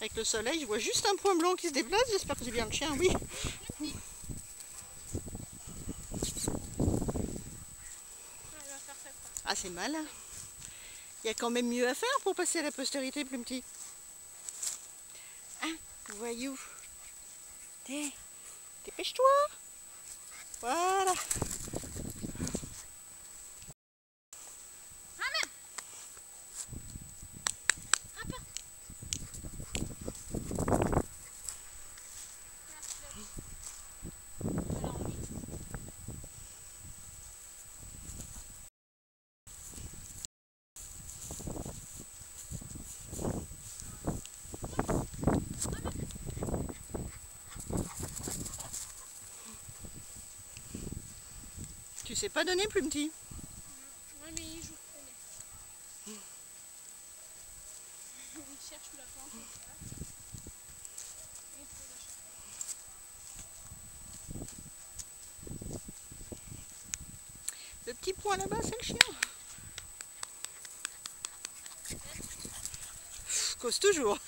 Avec le soleil, je vois juste un point blanc qui se déplace. J'espère que c'est bien le chien, oui. Ah, c'est mal. Il y a quand même mieux à faire pour passer à la postérité, plus petit. Hein, voyou. Dépêche-toi. Voilà. Tu sais pas donner, plus petit Ouais, mais il joue. Il cherche la plante. Le petit point là-bas, c'est le chien. Cause toujours.